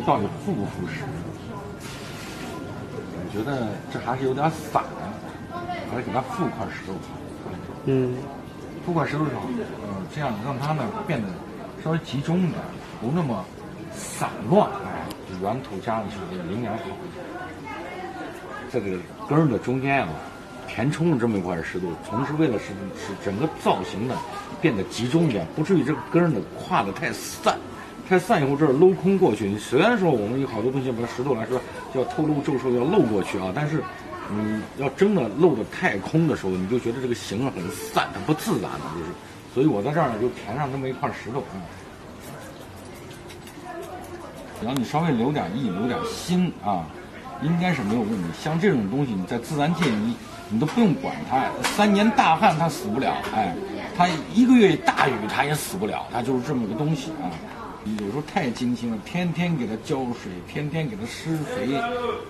到底复不复实？我觉得这还是有点散，还是给它复块石头。嗯，复块石头上，呃，这样让它呢变得稍微集中一点，不那么散乱。哎，原土加上去营养好。在这个根儿的中间啊，填充了这么一块石头，同时为了使使整个造型呢变得集中一点，不至于这个根儿呢跨的太散。太散以后，这儿镂空过去。你虽然说我们有好多东西，比如石头来说，要透露皱皱要漏过去啊，但是你要真的漏的太空的时候，你就觉得这个形很散，它不自然了，就是。所以我在这儿呢，就填上这么一块石头啊。只要你稍微留点意，留点心啊，应该是没有问题。像这种东西，你在自然界你你都不用管它，三年大旱它死不了，哎，它一个月大雨它也死不了，它就是这么个东西啊。有时候太精心了，天天给它浇水，天天给它施肥，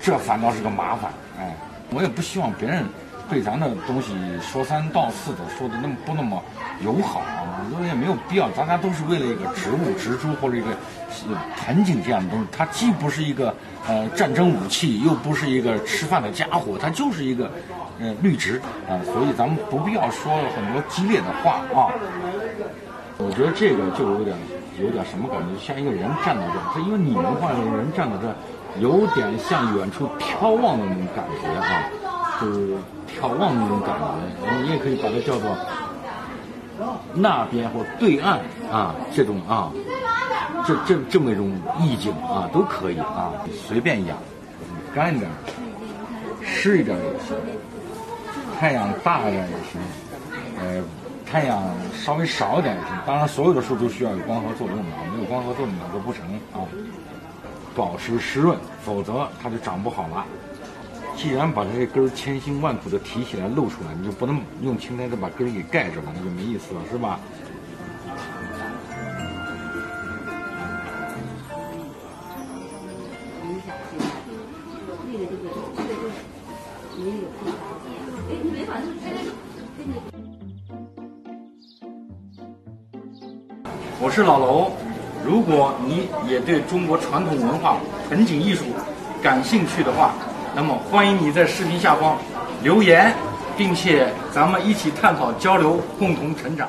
这反倒是个麻烦。哎，我也不希望别人对咱的东西说三道四的，说的那么不那么友好啊。我觉得也没有必要，大家都是为了一个植物、植株或者一个盆景这样的东西，它既不是一个呃战争武器，又不是一个吃饭的家伙，它就是一个呃绿植啊。所以咱们不必要说很多激烈的话啊。我觉得这个就有点。有点什么感觉？像一个人站在这儿，他因为你们画的人站在这儿，有点像远处眺望的那种感觉啊，就是眺望那种感觉。你也可以把它叫做那边或对岸啊，这种啊，这这这么一种意境啊，都可以啊，随便养，干一点，湿一点也行，太阳大一点也行，呃。太阳稍微少一点也行，当然所有的树都需要有光合作用的啊，没有光合作用那就不成啊。保持湿润，否则它就长不好了。既然把这些根千辛万苦的提起来露出来，你就不能用青苔再把根儿给盖着了，那就没意思了，是吧？我是老楼，如果你也对中国传统文化盆景艺术感兴趣的话，那么欢迎你在视频下方留言，并且咱们一起探讨交流，共同成长。